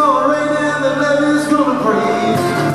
gonna rain and the levee's gonna break.